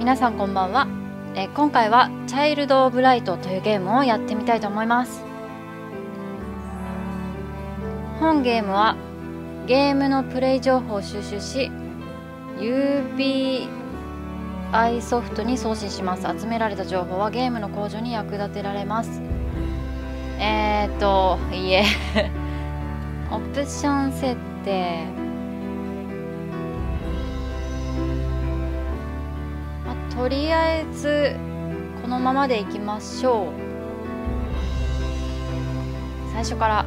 皆さんこんばんは、え今回は「チャイルド・オブ・ライト」というゲームをやってみたいと思います。本ゲームはゲームのプレイ情報を収集し UBI ソフトに送信します。集められた情報はゲームの向上に役立てられます。えーっといいえ。オプション設定。とりあえずこのままでいきましょう。最初から。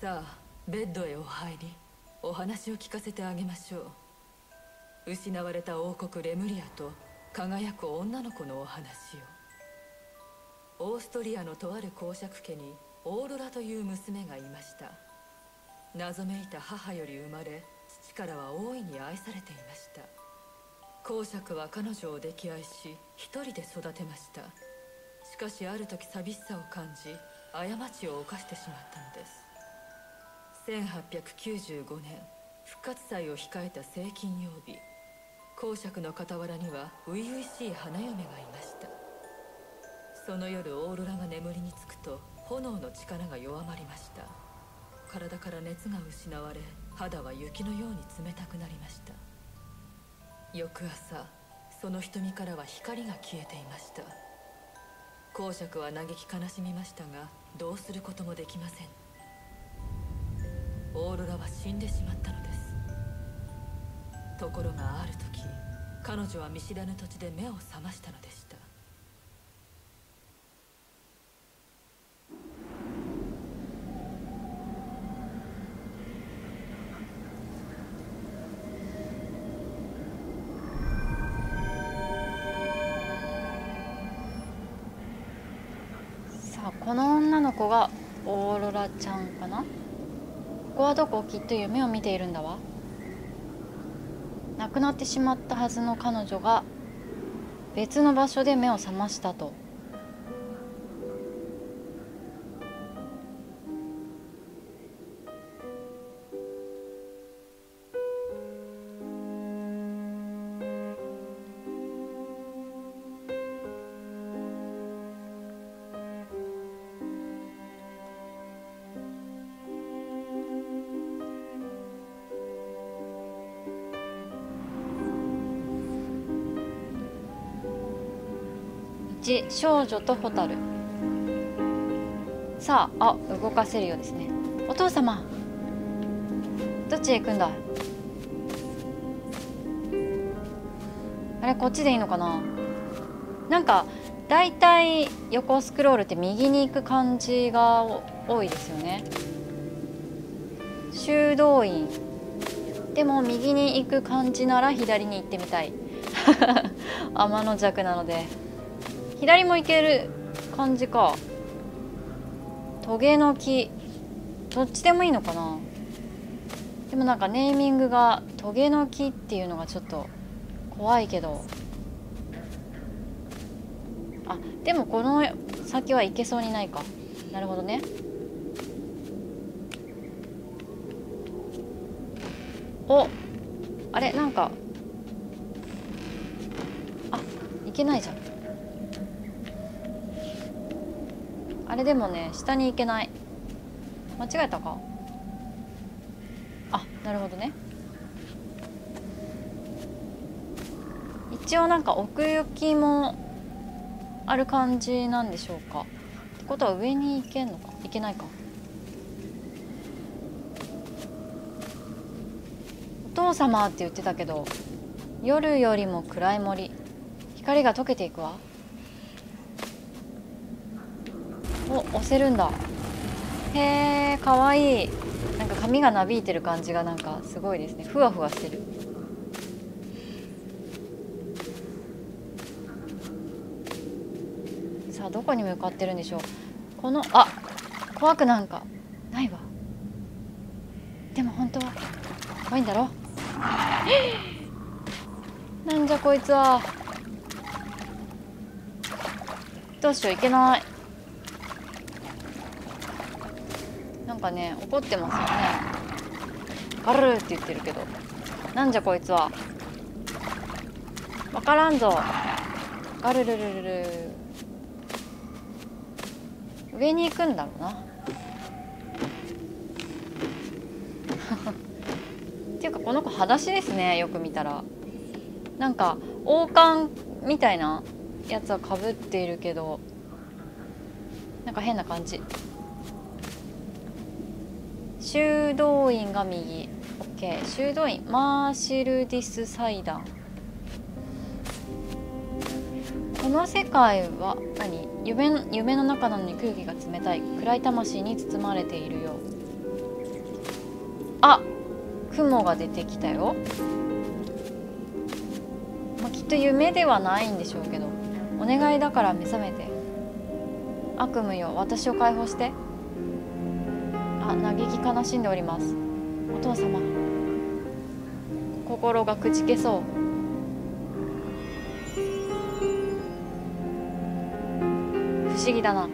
さあベッドへお入り。お話を聞かせてあげましょう。失われた王国レムリアと輝く女の子のお話を。オーストリアのとある公爵家にオーロラという娘がいました。謎めいた母より生まれ父からは大いに愛されていました。公爵は彼女を溺愛し一人で育てました。しかしある時寂しさを感じ過ちを犯してしまったのです。1895年復活祭を控えた正金曜日公爵の傍らには初々しい花嫁がいました。その夜オーロラが眠りにつくと炎の力が弱まりました。体から熱が失われ肌は雪のように冷たくなりました。翌朝その瞳からは光が消えていました。公爵は嘆き悲しみましたがどうすることもできません。オーロラは死んでしまったのです。ところがある時彼女は見知らぬ土地で目を覚ましたのでした。こはどこきっと夢を見ているんだわ。亡くなってしまったはずの彼女が別の場所で目を覚ましたと。少女と蛍。さああ動かせるようですね。お父様。どっちへ行くんだ。あれこっちでいいのかな。なんかだいたい横スクロールって右に行く感じが多いですよね。修道院。でも右に行く感じなら左に行ってみたい。天の弱なので。左も行ける感じか。トゲの木。どっちでもいいのかな。でもなんかネーミングがトゲの木っていうのがちょっと怖いけど。あでもこの先は行けそうにないか。なるほどね。おあれなんか。あ行けないじゃん。あれでもね下に行けない。間違えたか？あなるほどね。一応なんか奥行きもある感じなんでしょうか。ってことは上に行けんのか？行けないか。お父様って言ってたけど夜よりも暗い森。光が溶けていくわ。お押せるんだ。へえかわいい。なんか髪がなびいてる感じがなんかすごいですね。ふわふわしてる。さあどこに向かってるんでしょう。このあ怖くなんか。ないわ。でも本当は怖いんだろ。なんじゃこいつは。どうしよういけない。なんかね怒ってますよね。ガルルって言ってるけど。なんじゃこいつは。わからんぞ。ガルルルルル。上に行くんだろうな。っていうかこの子裸足ですねよく見たら。なんか王冠みたいなやつはかぶっているけど。なんか変な感じ。修道院が右。OK 修道院。マーシルディス祭壇。この世界は何？夢夢の中なのに空気が冷たい。暗い魂に包まれているよあ！雲が出てきたよ、まあ、きっと夢ではないんでしょうけど。お願いだから目覚めて。悪夢よ。私を解放して。嘆き悲しんでおります。お父様心がくじけそう。不思議だな。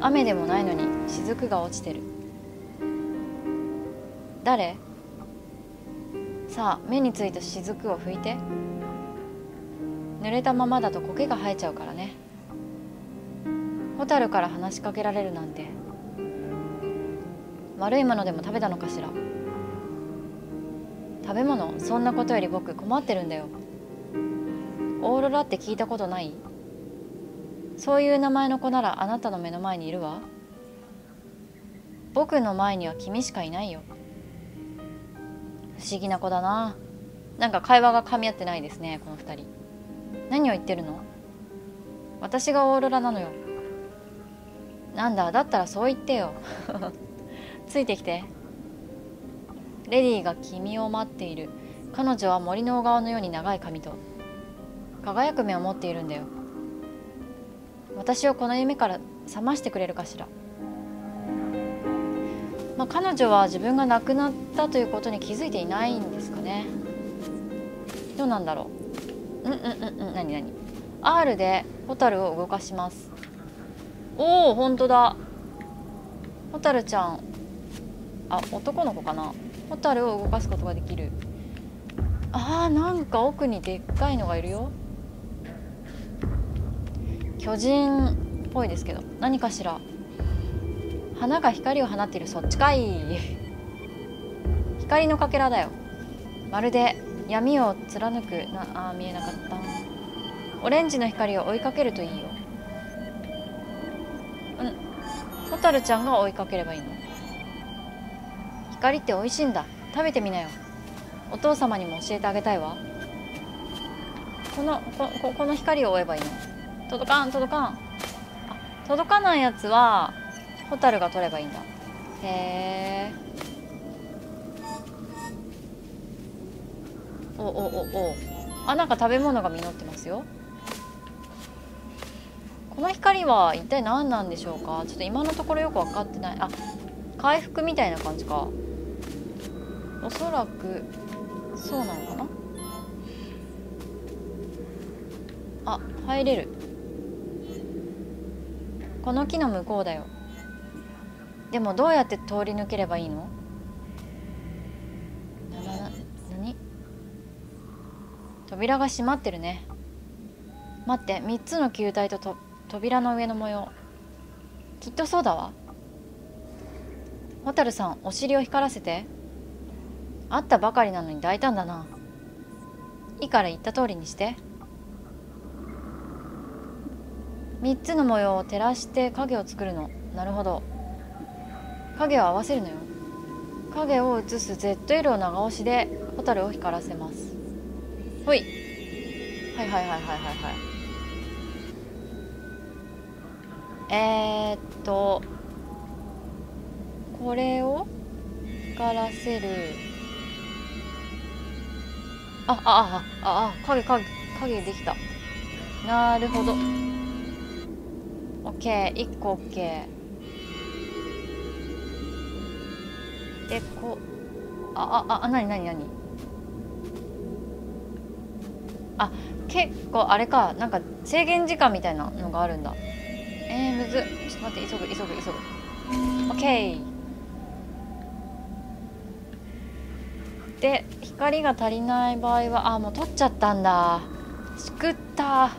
雨でもないのに雫が落ちてる。誰？さあ目についた雫を拭いて。濡れたままだと苔が生えちゃうからね。ホタルから話しかけられるなんて。悪いものでも食べたのかしら？食べ物？そんなことより僕困ってるんだよ。オーロラって聞いたことない？そういう名前の子ならあなたの目の前にいるわ。僕の前には君しかいないよ。不思議な子だな。なんか会話が噛み合ってないですねこの2人。何を言ってるの？私がオーロラなのよ。なんだ？だったらそう言ってよ。ついてきて。レディーが君を待っている。彼女は森の小川のように長い髪と輝く目を持っているんだよ。私をこの夢から覚ましてくれるかしら。まあ、彼女は自分が亡くなったということに気づいていないんですかね。どうなんだろう。うんうんうんうん。何何。R でホタルを動かします。おお本当だ。ホタルちゃんあ男の子かな。ホタルを動かすことができる。あーなんか奥にでっかいのがいるよ。巨人っぽいですけど。何かしら。花が光を放っている。そっちかい。光のかけらだよ。まるで闇を貫く。なあ見えなかった。オレンジの光を追いかけるといいよ。うん。ホタルちゃんが追いかければいいの？光って美味しいんだ。食べてみなよ。お父様にも教えてあげたいわ。このここの光を追えばいいの。届かん届かん。あ届かないやつはホタルが取ればいいんだ。へえおおおお。あなんか食べ物が実ってますよ。この光は一体何なんでしょうか。ちょっと今のところよく分かってない。あ回復みたいな感じか。おそらくそうなのかな？あ入れる。この木の向こうだよ。でもどうやって通り抜ければいいの？ななな何？扉が閉まってるね。待って3つの球体とと扉の上の模様。きっとそうだわ。蛍さんお尻を光らせて。会ったばかりなのに大胆だな。いいから言った通りにして。3つの模様を照らして影を作るの。なるほど。影を合わせるのよ。影を映す ZL を長押しでホタルを光らせます。ほい。はいはいはいはいはいはい。えー、っとこれを光らせる。あああああ影影影できた。なるほど。OK1 個 OK でこうあああなになになに？あ結構あれか。なんか制限時間みたいなのがあるんだ。えー、むずちょっと待って急ぐ急ぐ急ぐ。OK で光が足りない場合はあもう取っちゃったんだ。しくった。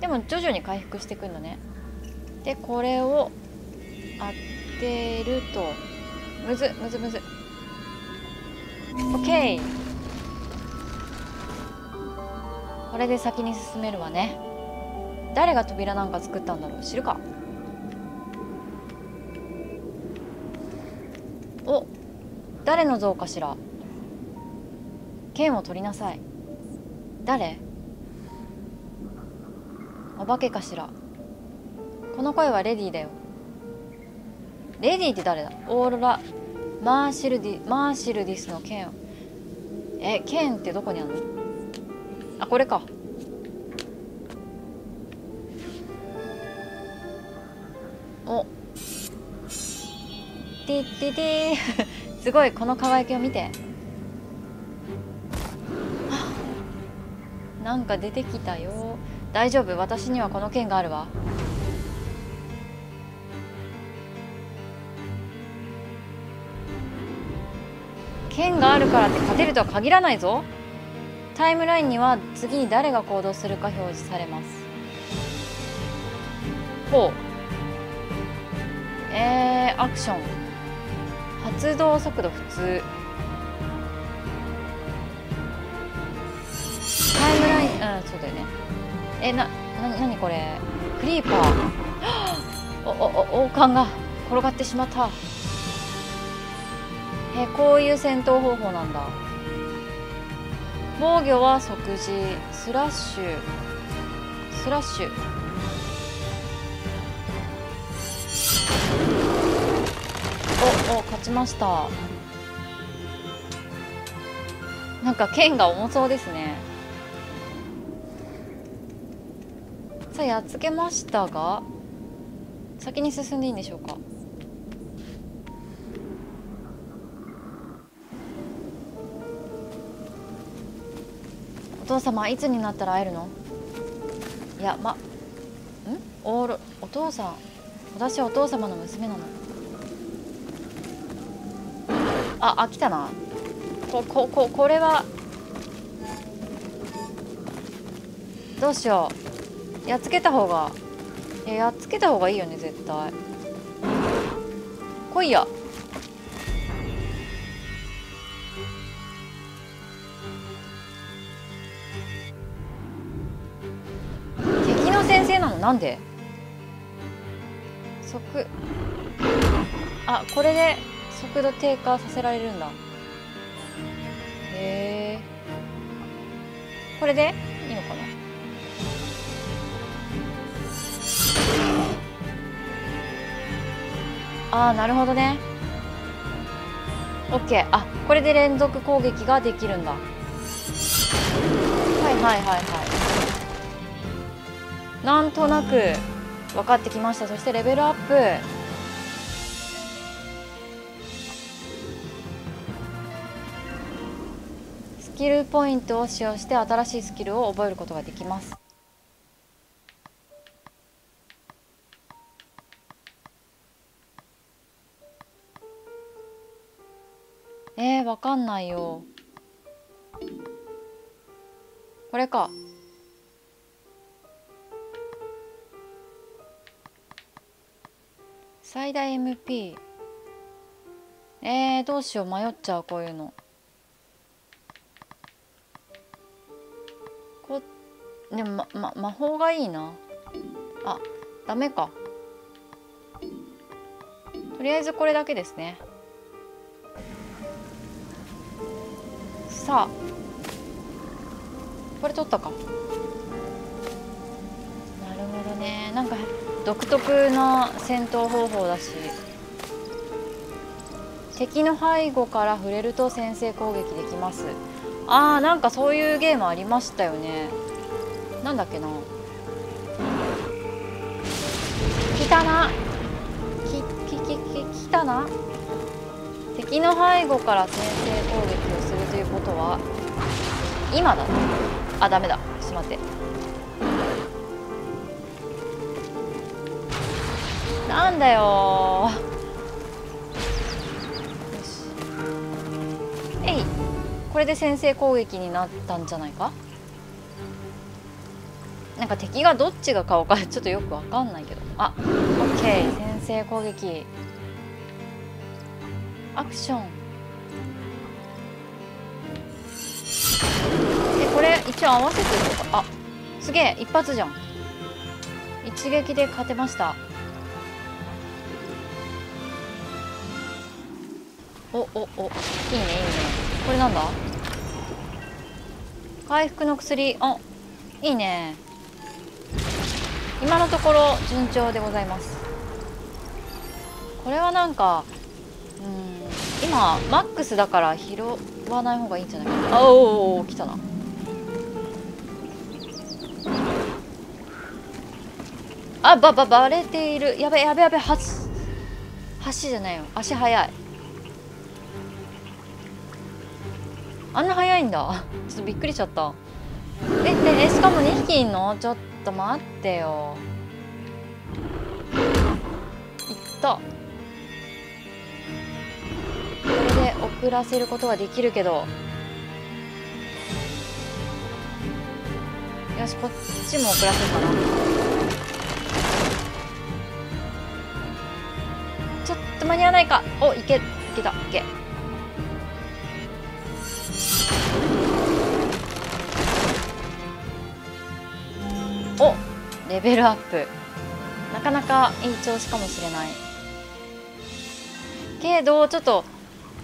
でも徐々に回復してくんだね。でこれを当てると。むずむずむず。OK これで先に進めるわね。誰が扉なんか作ったんだろう。知るか。お。誰の像かしら？剣を取りなさい。誰？お化けかしら？この声はレディーだよ。レディーって誰だ？オーロラ。マーシルディマーシルディスの剣え剣ってどこにあるの？あこれか。お。てっててすごいこの輝きを見て。なんか出てきたよ。大丈夫？私にはこの剣があるわ。剣があるからって勝てるとは限らないぞ。タイムラインには次に誰が行動するか表示されます。ほう。えー、アクション。発動速度普通。タイムラインうんそうだよね。えなな何これ？クリーパー。おおお王冠が転がってしまった。えこういう戦闘方法なんだ。防御は即時。スラッシュ。スラッシュ。ちました。なんか剣が重そうですね。さあやっつけましたが先に進んでいいんでしょうか。お父様いつになったら会えるの？いやまん？おーお父さん。私はお父様の娘なの。ああ来たな。ここここれは。どうしよう。やっつけた方が。いややっつけた方がいいよね絶対。来いや。敵の先生なの？なんで？速あこれで。速度低下させられるんだ。へえこれで？いいのかな？ああなるほどね。OK あこれで連続攻撃ができるんだ。はいはいはいはい。なんとなく分かってきました。そしてレベルアップ。スキルポイントを使用して新しいスキルを覚えることができます。えー、わかんないよ。これか。最大 MP えー、どうしよう。迷っちゃうこういうの。でも、ま、魔法がいいな。あダメか。とりあえずこれだけですね。さあ。これ取ったか。なるほどね。なんか独特な戦闘方法だし。敵の背後から触れると先制攻撃できます。あーなんかそういうゲームありましたよね。なんだっけな。来たなきききき来たな敵の背後から先制攻撃をするということは今だ。なあダメだ。ちょっと待って。なんだよ。よし。えい。これで先制攻撃になったんじゃないか？なんか敵がどっちが顔かちょっとよくわかんないけど。あオッケー先制攻撃。アクション。えこれ一応合わせてるのか？あすげえ一発じゃん。一撃で勝てました。おおお。いいねいいね。これなんだ？回復の薬。あいいね。今のところ順調でございます。これはなんかうん今マックスだから拾わない方がいいんじゃないかな。あおお来たな。あばばばれている。やべやべやべは橋じゃないよ。足速い。あんな速いんだ。ちょっとびっくりしちゃった。えでえしかも2匹いんの？ちょっとと待ってよ。いったこれで遅らせることができるけど。よしこっちも遅らせるかな。ちょっと間に合わないか。おいけいけた。いけレベルアップ。なかなかいい調子かもしれない。けどちょっと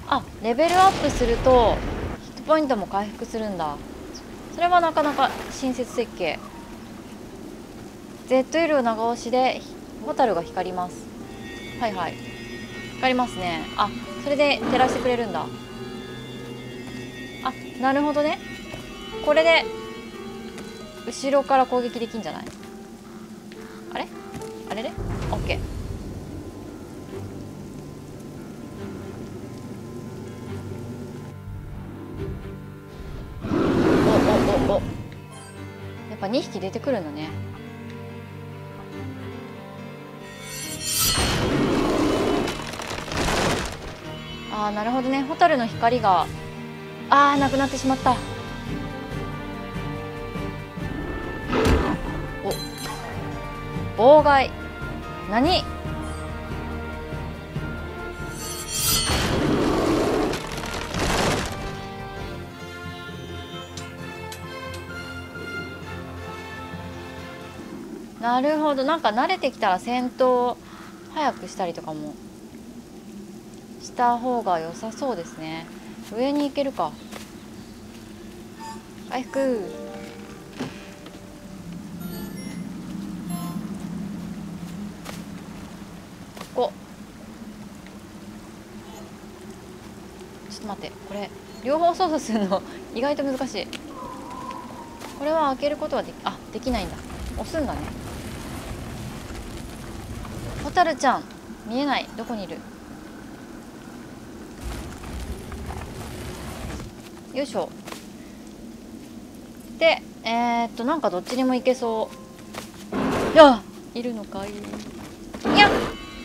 あレベルアップするとヒットポイントも回復するんだ。それはなかなか親切設計。ZL を長押しでホタルが光ります。はいはい。光りますね。あそれで照らしてくれるんだ。あなるほどね。これで後ろから攻撃できんじゃない？あれれオッケーおおおお。やっぱ2匹出てくるんだね。ああなるほどね。ホタルの光が。ああなくなってしまった。お。妨害。何？なるほど。なんか慣れてきたら戦闘早くしたりとかもした方が良さそうですね。上に行けるか。回復。両方操作するの意外と難しい。これは開けることはできあできないんだ。押すんだね。ホタルちゃん見えない。どこにいる？よいしょ。でえー、っとなんかどっちにも行けそう。いやいるのかい。いや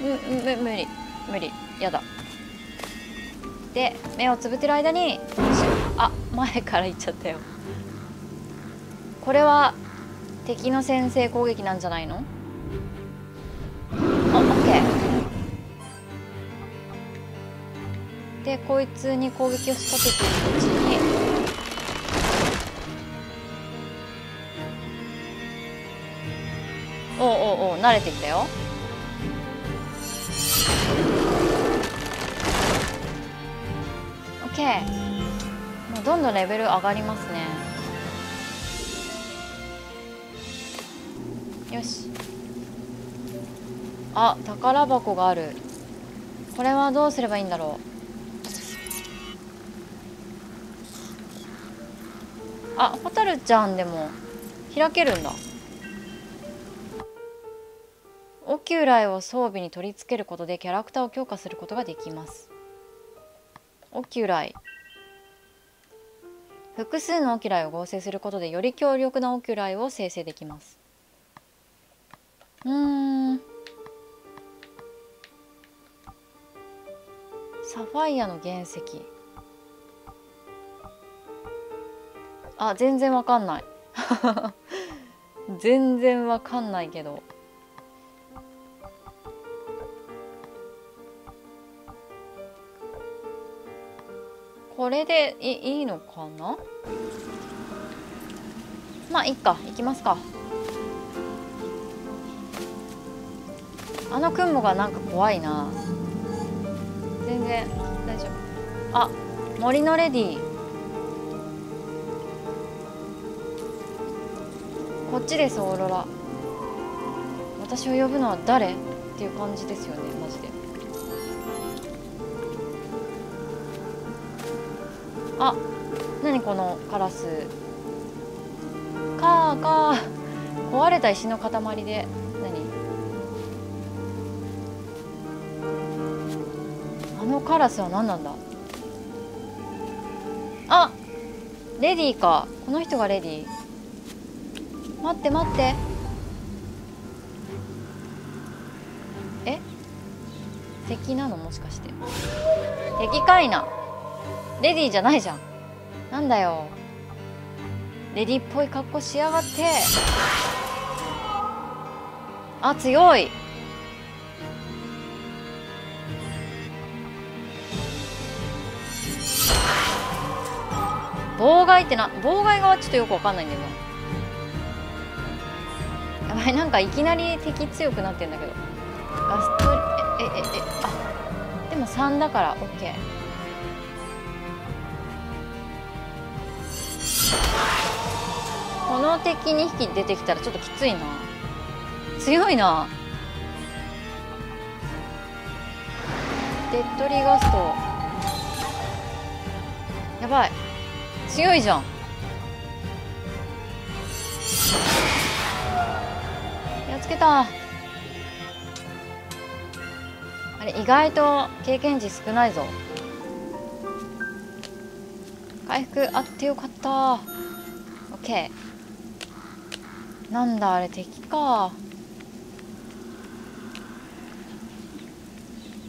むむ無理。無理。やだ。で目をつぶってる間にあ前から行っちゃったよ。これは敵の先制攻撃なんじゃないの？あオッケー。でこいつに攻撃を仕掛けていくうちにおうおうおう慣れてきたよ。オッケーもうどんどんレベル上がりますね。よし。あ宝箱がある。これはどうすればいいんだろう。あホタルちゃんでも開けるんだ。オキュライを装備に取り付けることでキャラクターを強化することができます。オキュライ複数のオキュライを合成することでより強力なオキュライを生成できます。うん。サファイアの原石。あ全然わかんない。全然わかんないけど。これでいいいのかな？まあいいか。行きますか。あの雲がなんか怖いな。全然大丈夫。あ森のレディこっちですオーロラ。私を呼ぶのは誰？っていう感じですよねマジで。あ何このカラス。かーかー。壊れた石の塊で。何？あのカラスは何なんだ？あレディーか。この人がレディー。待って待って。え？敵なの？もしかして。敵かいな。レディーじゃないじゃん。なんだよ。レディーっぽい格好しやがって。あ強い。妨害ってな妨害がちょっとよくわかんないんだよなやばいなんかいきなり敵強くなってんだけど。ガストリええええあでも3だから OK この敵2匹出てきたらちょっときついな。強いな。デッドリーガスト。やばい。強いじゃん。やっつけた。あれ意外と経験値少ないぞ。回復あってよかった。オッケー。なんだあれ敵か。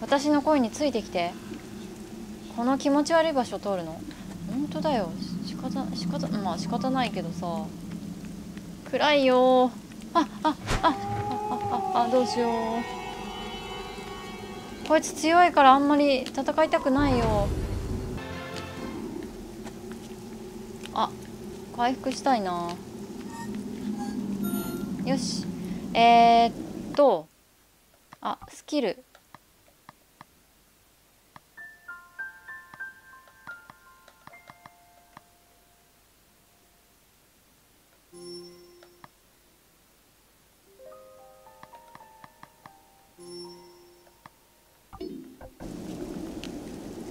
私の声についてきて。この気持ち悪い場所通るの。本当だよ。仕方仕方まあ仕方ないけどさ。暗いよ。ああああああどうしよう。こいつ強いからあんまり戦いたくないよ。あ回復したいな。よし。えー、っとあスキル。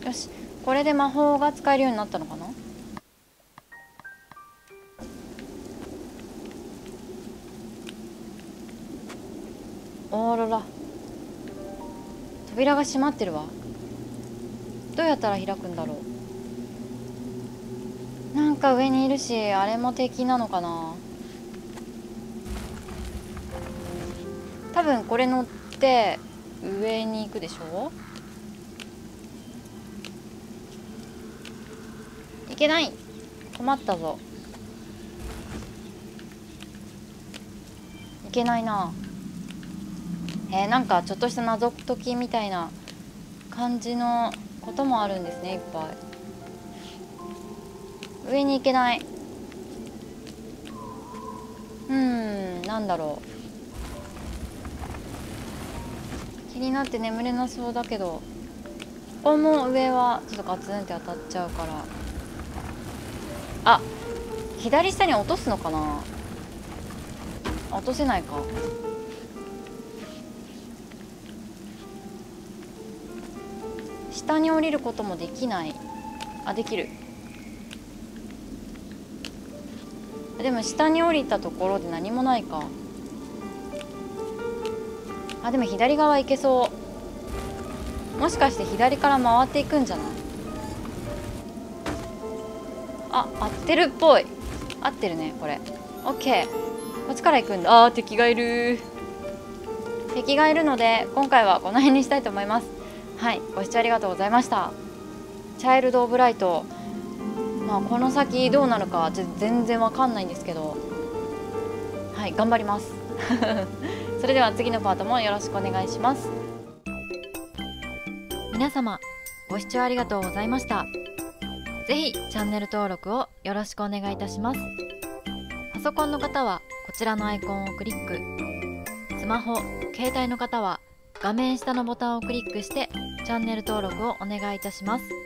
よし。これで魔法が使えるようになったのかな？扉が閉まってるわ。どうやったら開くんだろう。なんか上にいるしあれも敵なのかな。多分これ乗って上に行くでしょ。いけない。困ったぞ。いけないな。えー、なんかちょっとした謎解きみたいな感じのこともあるんですねいっぱい。上に行けない。うんなんだろう。気になって眠れなそうだけどここも上はちょっとガツンって当たっちゃうから。あ左下に落とすのかな。落とせないか。下に降りることもできない。あできる。でも下に降りたところで何もないか。あでも左側行けそう。もしかして左から回っていくんじゃない？あ合ってるっぽい。合ってるねこれ。オッケー。こっちから行くんだ。あー敵がいる。敵がいるので今回はこの辺にしたいと思います。はいご視聴ありがとうございました。チャイルド・オブ・ライト。まあこの先どうなるか全然わかんないんですけど。はい頑張ります。それでは次のパートもよろしくお願いします。皆様ご視聴ありがとうございました。ぜひチャンネル登録をよろしくお願いいたします。パソコンの方はこちらのアイコンをクリック。スマホ携帯の方は画面下のボタンをクリックしてチャンネル登録をお願いいたします。